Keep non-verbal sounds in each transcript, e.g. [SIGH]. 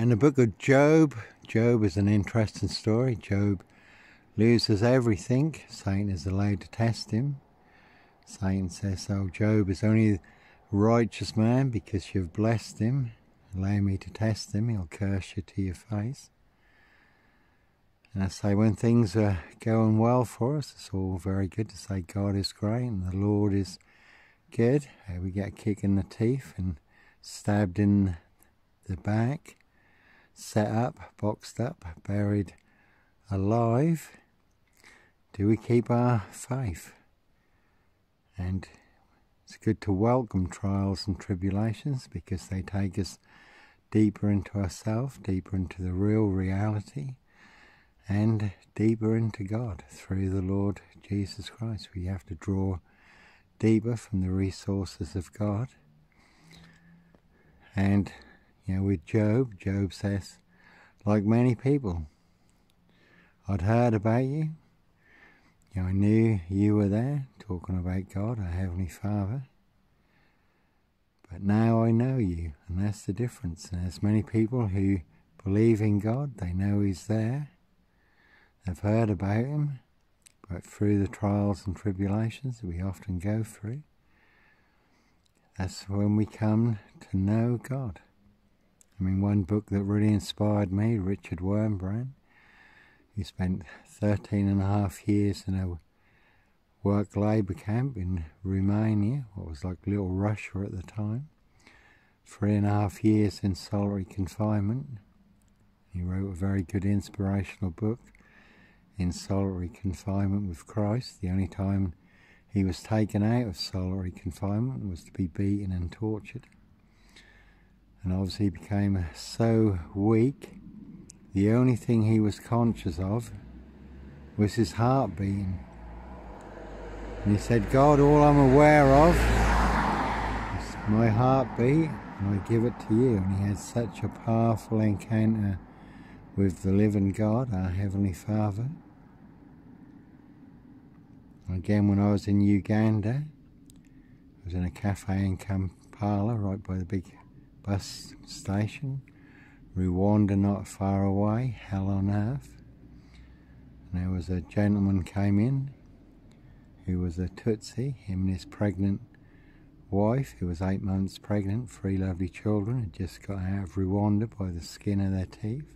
And the book of Job, Job is an interesting story. Job loses everything. Satan is allowed to test him. Satan says, Oh, Job is only a righteous man because you've blessed him. Allow me to test him. He'll curse you to your face. And I say, when things are going well for us, it's all very good to say God is great and the Lord is good. We get a kick in the teeth and stabbed in the back, set up, boxed up, buried alive. Do we keep our faith? And it's good to welcome trials and tribulations because they take us deeper into ourselves, deeper into the real reality and deeper into God through the Lord Jesus Christ. We have to draw deeper from the resources of God. And, you know, with Job, Job says, like many people, I'd heard about you. You know, I knew you were there talking about God, our Heavenly Father. But now I know you, and that's the difference. And there's many people who believe in God, they know He's there, they've heard about him, but through the trials and tribulations that we often go through, that's when we come to know God. I mean, one book that really inspired me, Richard Wurmbrand, he spent 13 and a half years in a work labour camp in Romania, what was like little Russia at the time. Three and a half years in solitary confinement. He wrote a very good inspirational book in solitary confinement with Christ. The only time he was taken out of solitary confinement was to be beaten and tortured. And obviously he became so weak, the only thing he was conscious of was his heart beating. And he said, God, all I'm aware of is my heartbeat, and I give it to you. And he had such a powerful encounter with the living God, our Heavenly Father. Again, when I was in Uganda, I was in a cafe in Kampala, right by the big bus station. Rwanda not far away, hell on earth. And there was a gentleman came in who was a Tutsi, him and his pregnant wife, who was eight months pregnant, three lovely children, had just got out of Rwanda by the skin of their teeth.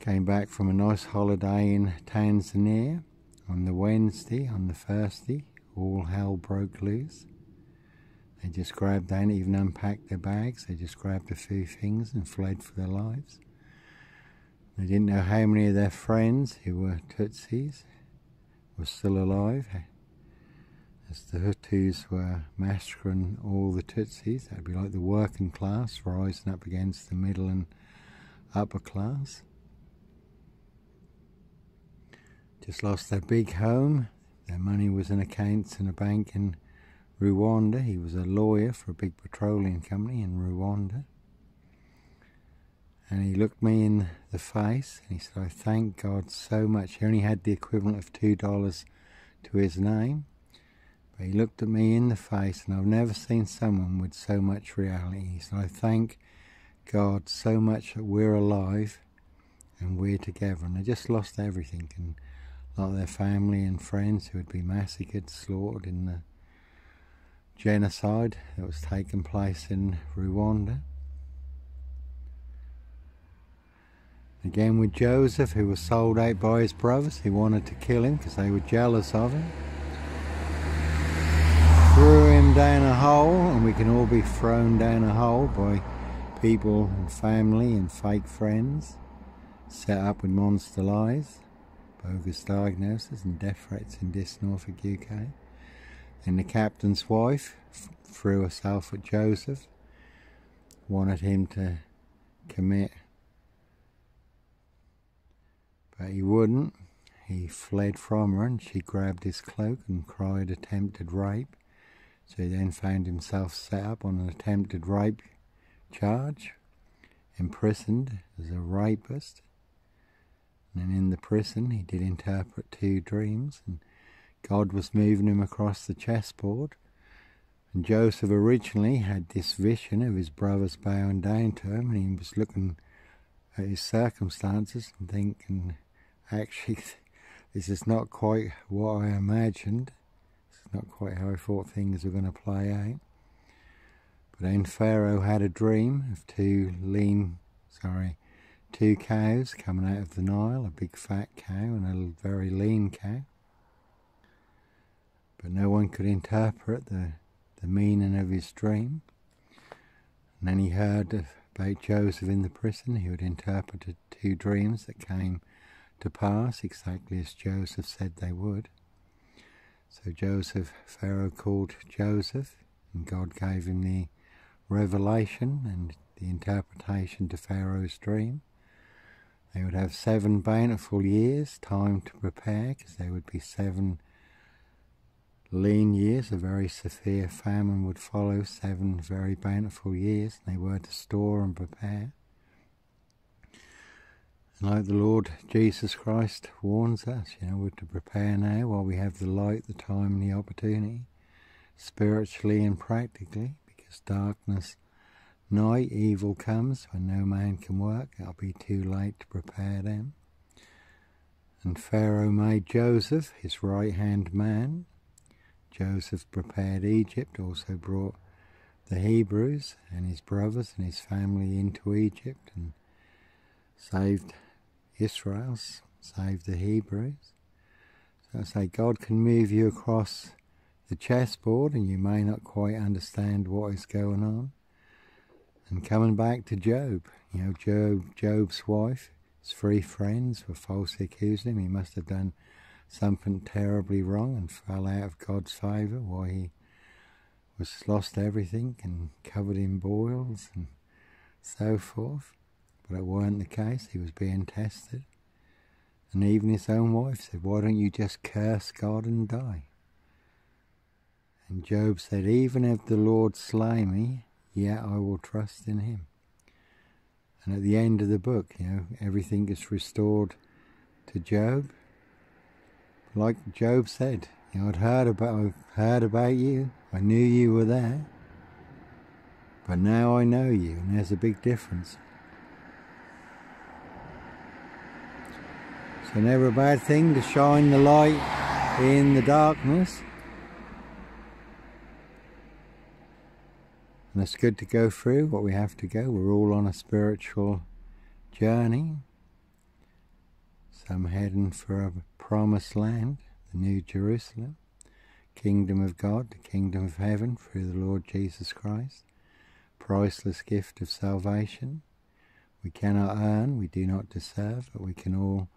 Came back from a nice holiday in Tanzania on the Wednesday, on the Thursday, all hell broke loose. They just grabbed, they didn't even unpack their bags, they just grabbed a few things and fled for their lives. They didn't know how many of their friends who were Tutsis were still alive. As the Hutus were massacring all the Tutsis, that'd be like the working class rising up against the middle and upper class. just lost their big home. Their money was in accounts in a bank in Rwanda. He was a lawyer for a big petroleum company in Rwanda. And he looked me in the face and he said, I thank God so much. He only had the equivalent of $2 to his name. But he looked at me in the face and I've never seen someone with so much reality. He said, I thank God so much that we're alive and we're together. And I just lost everything. And like their family and friends who had been massacred, slaughtered in the genocide that was taking place in Rwanda. Again with Joseph, who was sold out by his brothers, who wanted to kill him because they were jealous of him. Threw him down a hole, and we can all be thrown down a hole by people and family and fake friends set up with monster lies bogus diagnosis and death threats in Diss Norfolk, UK. And the captain's wife threw herself at Joseph, wanted him to commit, but he wouldn't. He fled from her and she grabbed his cloak and cried attempted rape. So he then found himself set up on an attempted rape charge, imprisoned as a rapist. And in the prison, he did interpret two dreams, and God was moving him across the chessboard. And Joseph originally had this vision of his brothers bowing down to him, and he was looking at his circumstances and thinking, actually, [LAUGHS] this is not quite what I imagined. It's not quite how I thought things were going to play out. But then Pharaoh had a dream of two lean, sorry, two cows coming out of the Nile, a big fat cow and a very lean cow. But no one could interpret the the meaning of his dream. And then he heard about Joseph in the prison. He would interpret two dreams that came to pass exactly as Joseph said they would. So Joseph, Pharaoh called Joseph, and God gave him the revelation and the interpretation to Pharaoh's dream. They would have seven bountiful years, time to prepare, because there would be seven lean years, a very severe famine would follow, seven very bountiful years, and they were to store and prepare. And like the Lord Jesus Christ warns us, you know, we're to prepare now while we have the light, the time, and the opportunity, spiritually and practically, because darkness, night, evil comes when no man can work. It'll be too late to prepare them. And Pharaoh made Joseph his right hand man, Joseph prepared Egypt, also brought the Hebrews and his brothers and his family into Egypt and saved Israel, saved the Hebrews. So I say God can move you across the chessboard and you may not quite understand what is going on. And coming back to Job, you know, Job, Job's wife, his three friends were falsely accusing him. He must have done something terribly wrong and fell out of God's favour, why he was lost everything and covered in boils and so forth. But it weren't the case, he was being tested. And even his own wife said, Why don't you just curse God and die? And Job said, Even if the Lord slay me, yet I will trust in him. And at the end of the book, you know, everything is restored to Job like Job said, you know, I'd heard about, I've heard about you. I knew you were there. But now I know you, and there's a big difference. So never a bad thing to shine the light in the darkness. And it's good to go through what we have to go. We're all on a spiritual journey. Some heading for a promised land, the New Jerusalem, kingdom of God, the kingdom of heaven through the Lord Jesus Christ, priceless gift of salvation. We cannot earn, we do not deserve, but we can all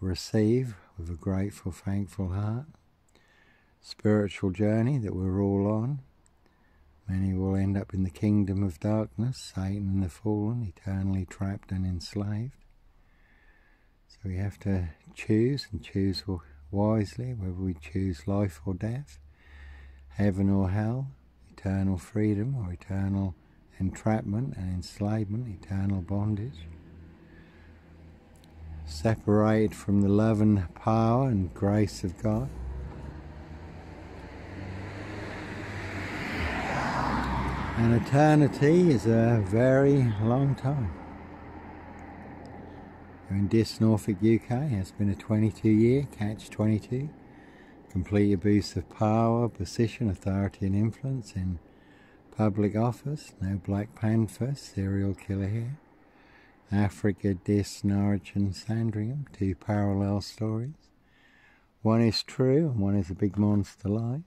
receive with a grateful, thankful heart. Spiritual journey that we're all on. Many will end up in the kingdom of darkness, Satan and the fallen, eternally trapped and enslaved. So we have to choose and choose wisely whether we choose life or death, heaven or hell, eternal freedom or eternal entrapment and enslavement, eternal bondage. Separated from the love and power and grace of God. And eternity is a very long time in Diss, Norfolk, UK. It's been a 22 year catch 22. Complete abuse of power, position, authority, and influence in public office. No Black Panther, serial killer here. Africa, Diss, Norwich, and Sandringham. Two parallel stories. One is true, and one is a big monster lie.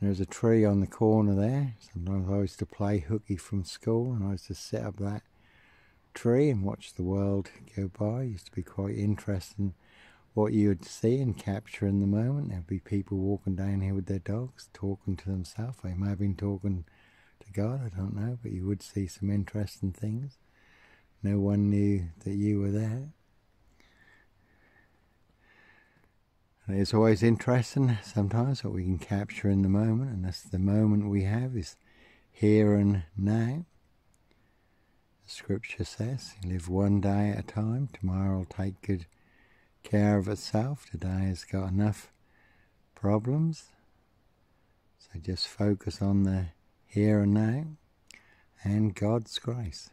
There's a tree on the corner there. Sometimes I used to play hooky from school, and I used to set up that tree and watch the world go by. It used to be quite interesting what you would see and capture in the moment. There'd be people walking down here with their dogs, talking to themselves. They may have been talking to God, I don't know, but you would see some interesting things. No one knew that you were there. And it's always interesting sometimes what we can capture in the moment, and that's the moment we have is here and now. Scripture says, live one day at a time. Tomorrow will take good care of itself. Today has got enough problems. So just focus on the here and now and God's grace.